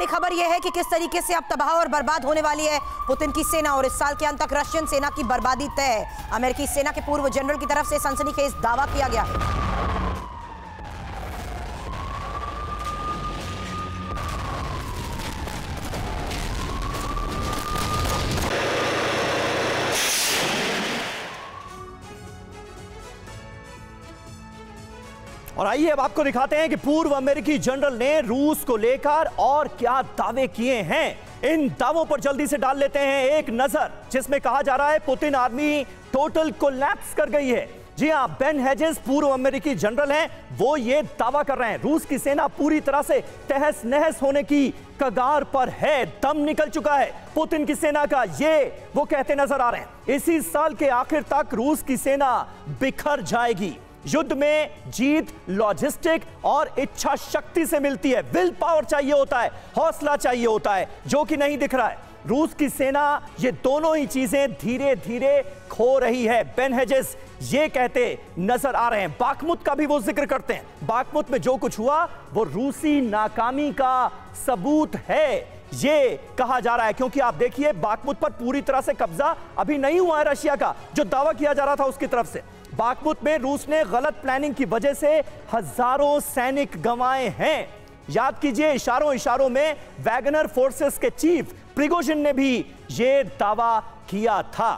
बड़ी खबर यह है कि किस तरीके से अब तबाह और बर्बाद होने वाली है पुतिन की सेना और इस साल के अंत तक रशियन सेना की बर्बादी तय। है अमेरिकी सेना के पूर्व जनरल की तरफ़ से सनसनीखेज दावा किया गया है। और आइए अब आपको दिखाते हैं कि पूर्व अमेरिकी जनरल ने रूस को लेकर और क्या दावे किए हैं। इन दावों पर जल्दी से डाल लेते हैं एक नज़र, जिसमें कहा जा रहा है पुतिन आर्मी टोटल कोलैप्स कर गई है। जी हाँ, बेन हेजेस पूर्व अमेरिकी जनरल हैं, वो ये दावा कर रहे हैं। रूस की सेना पूरी तरह से तहस नहस होने की कगार पर है, दम निकल चुका है पुतिन की सेना का, ये वो कहते नज़र आ रहे हैं। इसी साल के आखिर तक रूस की सेना बिखर जाएगी। युद्ध में जीत लॉजिस्टिक और इच्छा शक्ति से मिलती है। विल पावर चाहिए होता है, हौसला चाहिए होता है, जो कि नहीं दिख रहा है। रूस की सेना ये दोनों ही चीज़ें धीरे धीरे खो रही है। बेन हेजेस ये कहते नज़र आ रहे हैं। बाकमुत का भी वो ज़िक्र करते हैं। बाकमुत में जो कुछ हुआ, वो रूसी नाकामी का सबूत है। ये कहा जा रहा है, क्योंकि आप देखिए बाकमुत पर पूरी तरह से कब्जा अभी नहीं हुआ है रशिया का, जो दावा किया जा रहा था उसकी तरफ़ से। बागमुत में रूस ने गलत प्लानिंग की वजह से हज़ारों सैनिक गंवाए हैं। याद कीजिए, इशारों इशारों में वैगनर फोर्सेस के चीफ प्रिगोजिन ने भी यह दावा किया था।